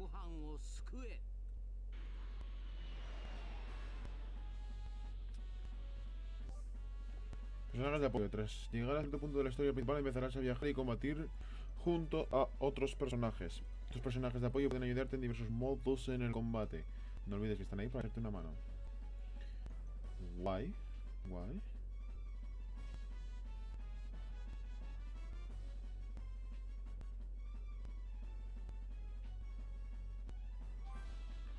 ご飯を救え Personajes de apoyo. Tras llegar al cierto punto de la historia principal empezarás a viajar y combatir junto a otros personajes. Estos personajes de apoyo pueden ayudarte en diversos modos en el combate. No olvides que están ahí para hacerte una mano. Guay. Guay.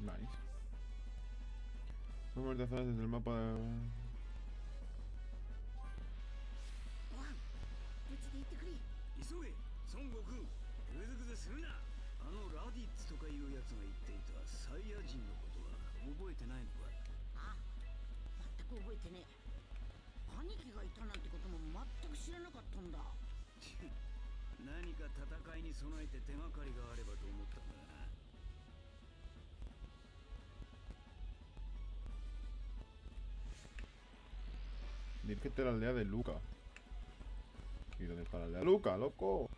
Nice. Vamos a ver zonas desde el mapa. De... ご飯無事で行ってくれ急げ孫悟空グズグズするなあのラディッツとかいうやつが言っていたサイヤ人のことは覚えてないのかあ全く覚えてねえ兄貴がいたなんてことも全く知らなかったんだ何か戦いに備えて手がかりがあればと思ったんだ Dirígete a la aldea de Luca. ¿Y dónde está la aldea de Luca, loco?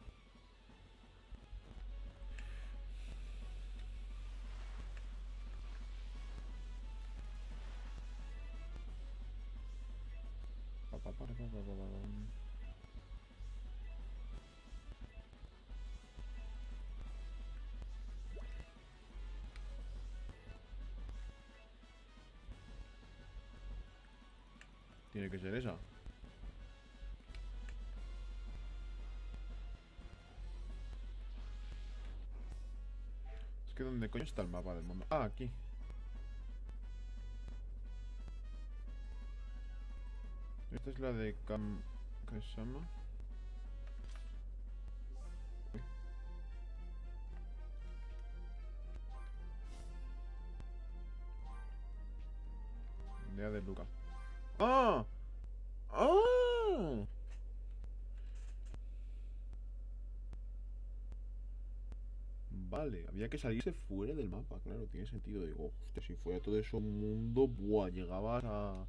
Tiene que ser esa. Es que ¿dónde coño está el mapa del mundo? Ah, aquí. Esta es la de Cam... ¿Qué se llama? Aldea de Luca. ¡Ah! ¡Ah! Vale, había que salirse fuera del mapa, claro, tiene sentido. Digo, si fuera todo eso un mundo, buah, llegabas a...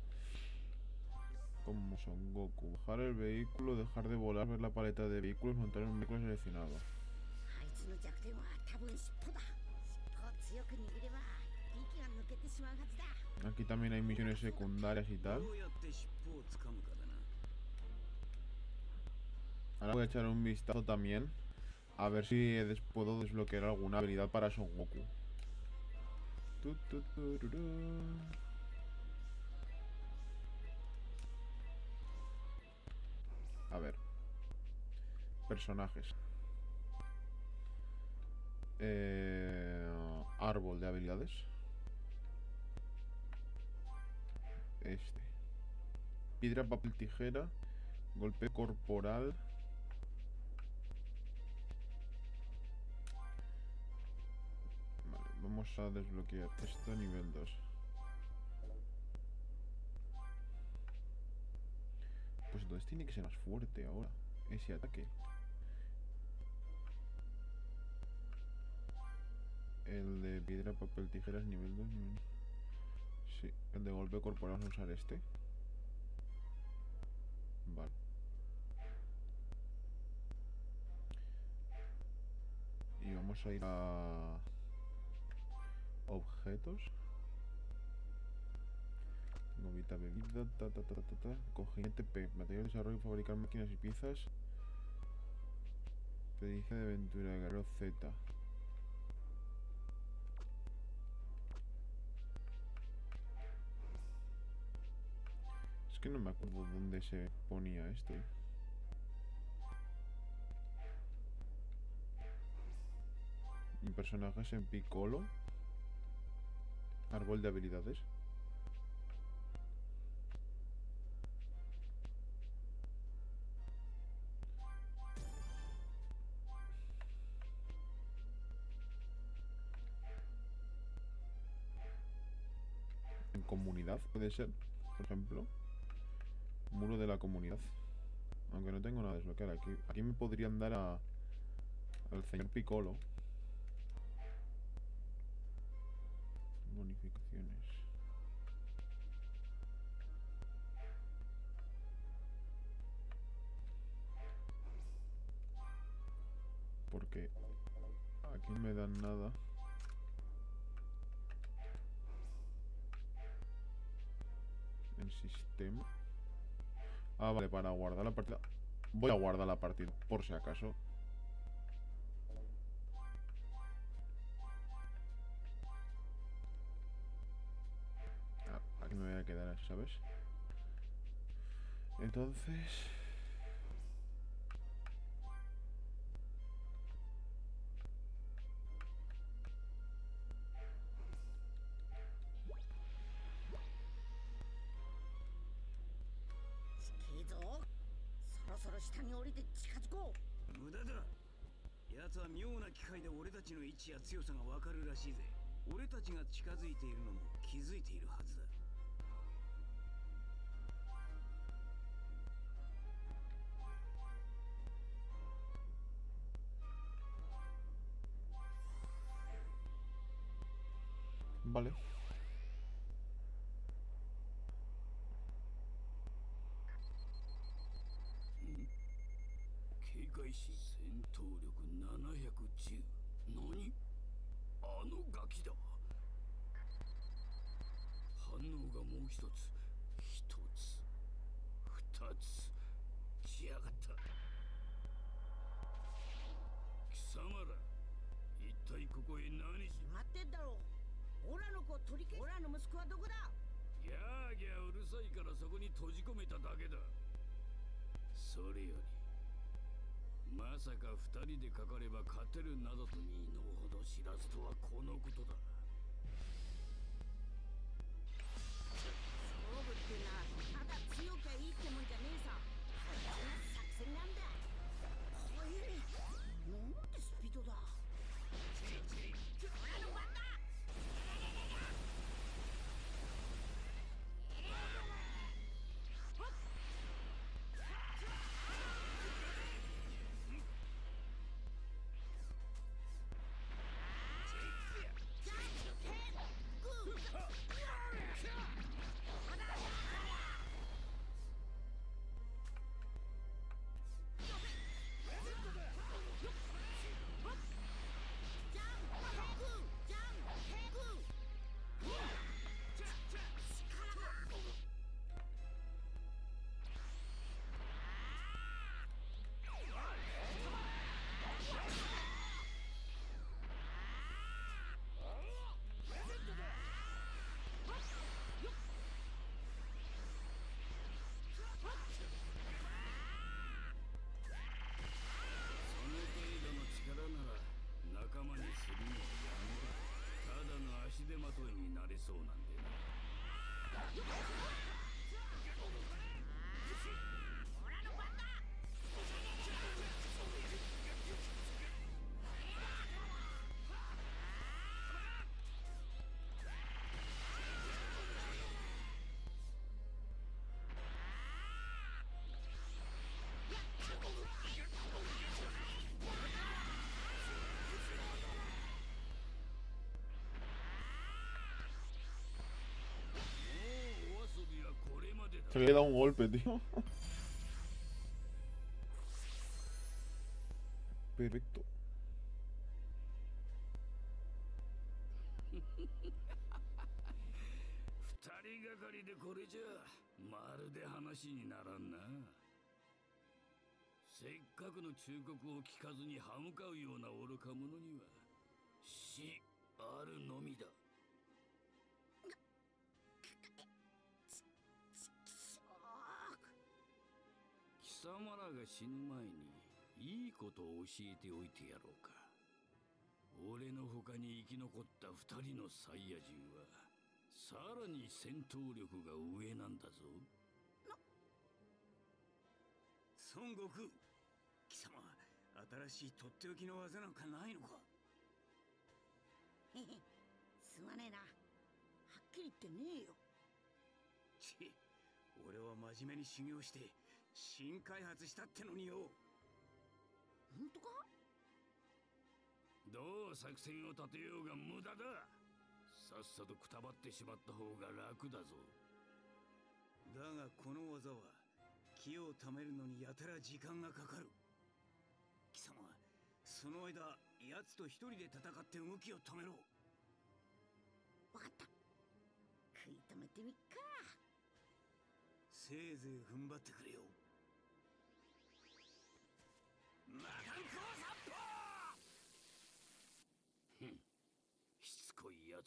Como Son Goku. Bajar el vehículo, dejar de volar, ver la paleta de vehículos, montar un vehículo seleccionado. Aquí también hay misiones secundarias y tal. Ahora voy a echar un vistazo también. A ver si puedo desbloquear alguna habilidad para Son Goku. A ver. Personajes. Eh, árbol de habilidades. Este. Piedra, papel, tijera. Golpe corporal. Vale, vamos a desbloquear esto a nivel 2. Pues entonces tiene que ser más fuerte ahora. Ese ataque. El de piedra, papel, tijeras, nivel 2. Nivel... El de golpe corporal vamos a usar este. Vale. Y vamos a ir a objetos. Tengo bebida, ta ta ta ta ta. Cogente P. Material de desarrollo, fabricar máquinas y piezas. Predice de aventura, guerrero Z. que no me acuerdo dónde se ponía esto. Mi personaje es en Piccolo. Árbol de habilidades. En comunidad puede ser, por ejemplo. Muro de la comunidad. Aunque no tengo nada de desbloquear aquí. Aquí me podrían dar a al señor Piccolo. Bonificaciones. Porque aquí no me dan nada. Ah, vale, para guardar la partida. Voy a guardar la partida, por si acaso. Ah, aquí me voy a quedar, ¿sabes? Entonces... ぞそろそろ下に降りて近づこう無駄だ奴は妙な機械で俺たちの位置や強さがわかるらしいぜ俺たちが近づいているのも気づいているはずだ。Vale. 警戒し戦闘力710何？あのガキだ。反応がもう一つ。一つ。二つ。来やがった。貴様ら。一体ここへ何し？決まってんだろオラの子を取り消オラの息子はどこだ？ギャーギャーうるさいからそこに閉じ込めただけだ。それよりまさか2人でかかれば勝てるなどと二のほど知らずとはこのことだ。Se había dado un golpe, まるで話にならんなせっかくの忠告を聞かずに歯向かうような愚か者には死あるのみだ様らが死ぬ前にいいことを教えておいてやろうか。俺の他に生き残った二人のサイヤ人はさらに戦闘力が上なんだぞ。孫悟空。貴様新しいとっておきの技なんかないのか？へへすまねえな。はっきり言ってねえよ。ち俺は真面目に修行して新開発したってのによ。本当か？どう作戦を立てようが無駄だ。さっさとくたばってしまった方が楽だぞ。だがこの技は気を貯めるのにやたら時間がかかる。貴様その間奴と一人で戦って動きを止めろ。わかった。食い止めてみっか。せいぜい踏ん張ってくれよ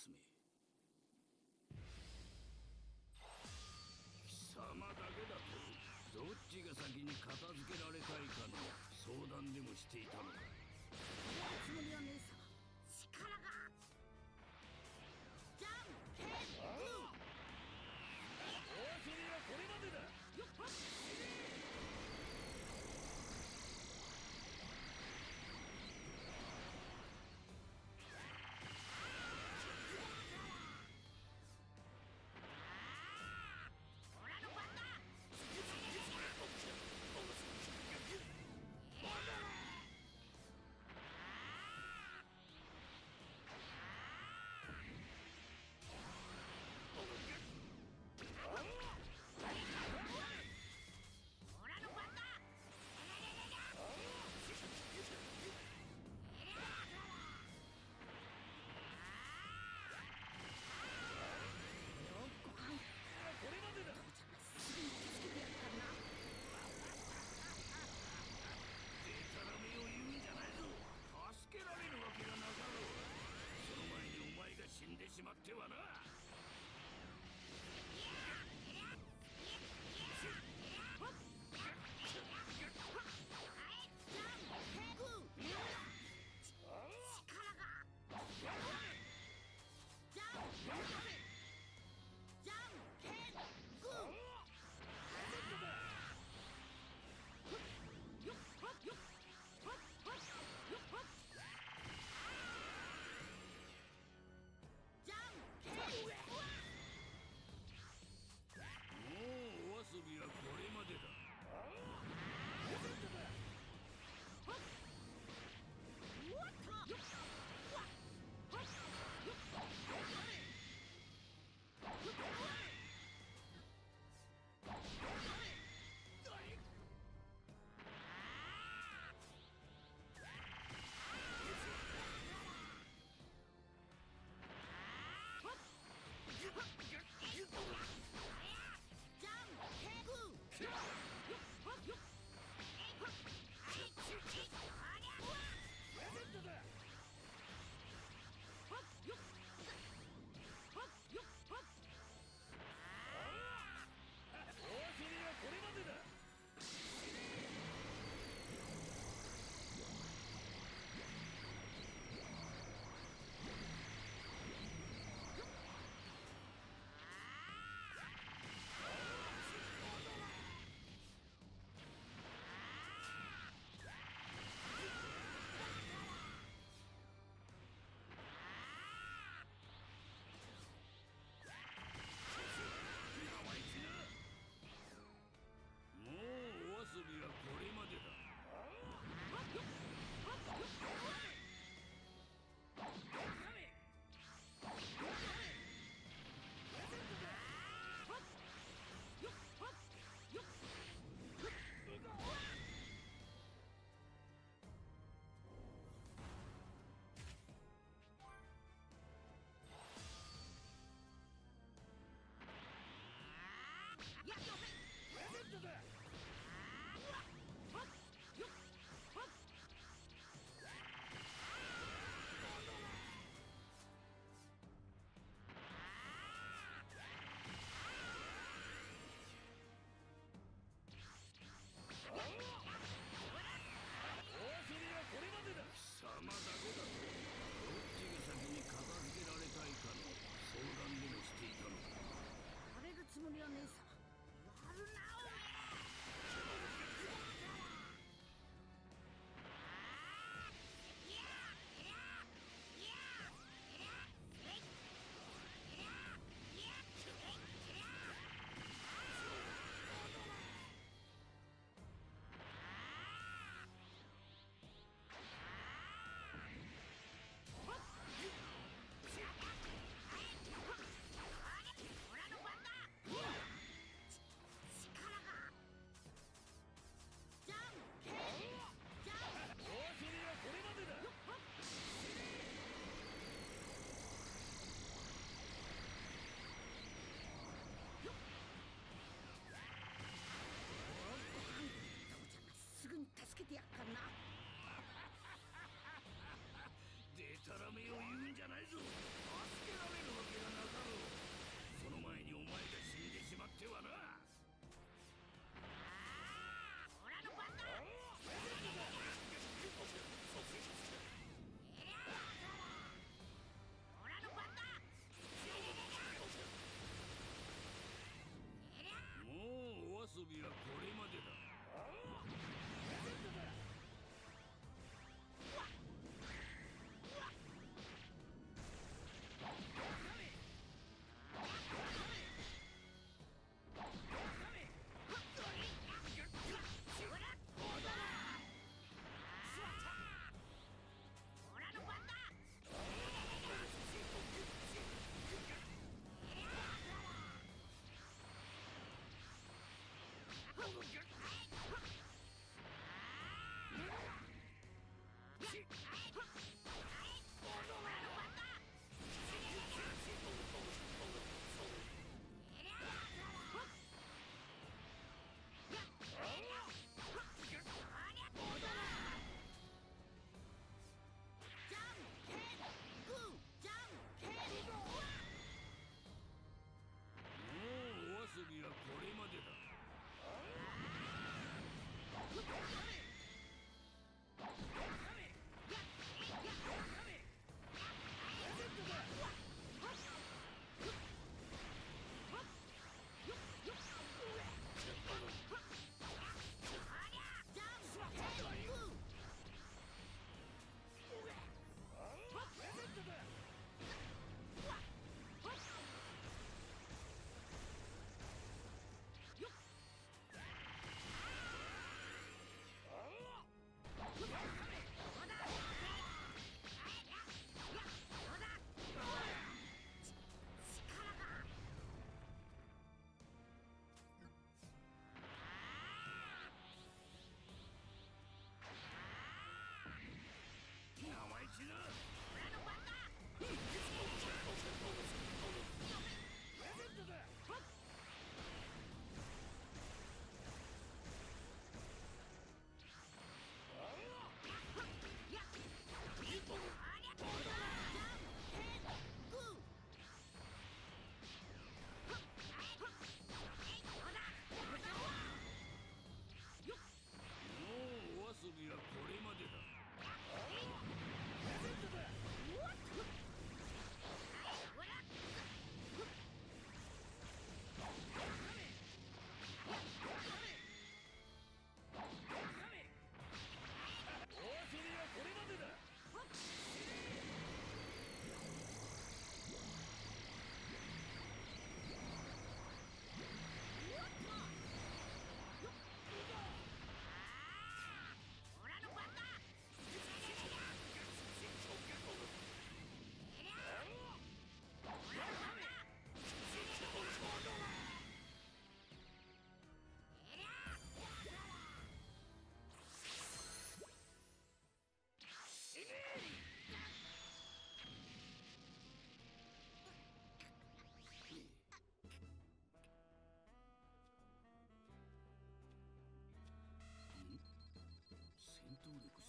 め貴様だけだとどっちが先に片付けられたいかの相談でもしていたのか。つもりは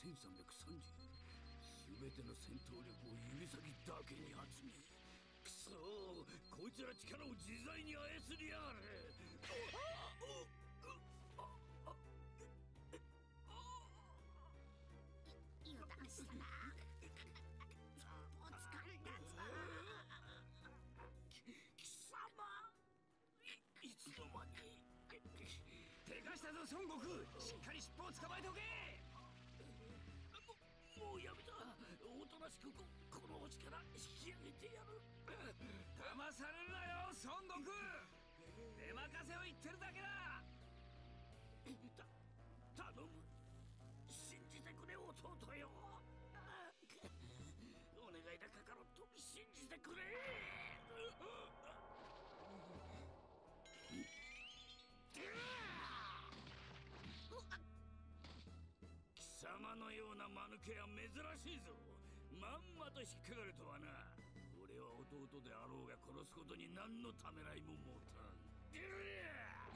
1330全ての戦闘力を指先だけに集めくそーこいつら力を自在に操りやがる油断したなお疲れだぞ貴様いつの間に手かしたぞ孫悟空しっかり尻尾を捕まえとけしくここの星から引き上げてやる。騙されるなよ孫悟空。出任せを言ってるだけだ。た頼む。信じてくれ弟よ。お願いだカカロット信じてくれ。貴様のような間抜けは珍しいぞ。まんまと引っかかるとはな。俺は弟であろうが殺すことに何のためらいも持たん。う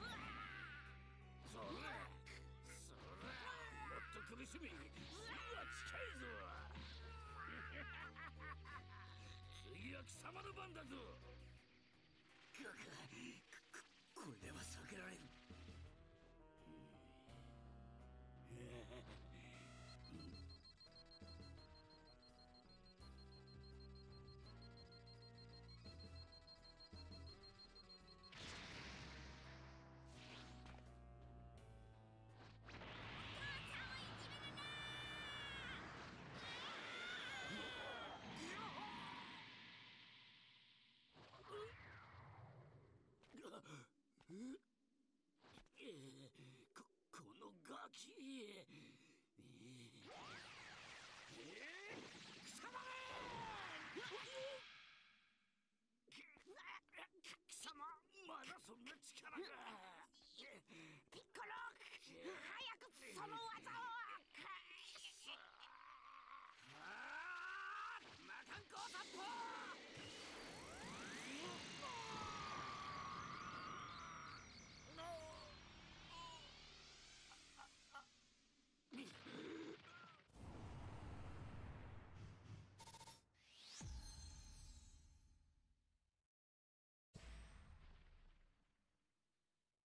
わそらそらもっと苦しみ。死は近いぞ。次は貴様の番だぞ。貴様まだそんな力が。